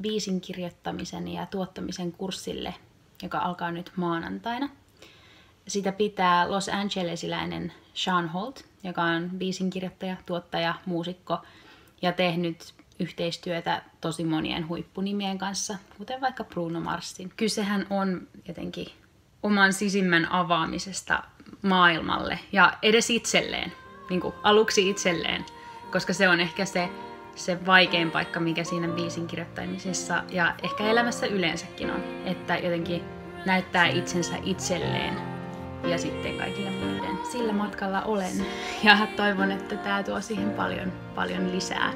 biisin kirjoittamisen ja tuottamisen kurssille, joka alkaa nyt maanantaina. Sitä pitää Los Angelesiläinen Sean Holt, joka on biisin kirjoittaja, tuottaja, muusikko ja tehnyt yhteistyötä tosi monien huippunimien kanssa, kuten vaikka Bruno Marsin. Kysehän on jotenkin oman sisimmän avaamisesta maailmalle ja edes itselleen, niin aluksi itselleen, koska se on ehkä se, se vaikein paikka, mikä siinä biisin kirjoittamisessa ja ehkä elämässä yleensäkin on, että jotenkin näyttää itsensä itselleen ja sitten kaikille muiden. Sillä matkalla olen ja toivon, että tämä tuo siihen paljon, paljon lisää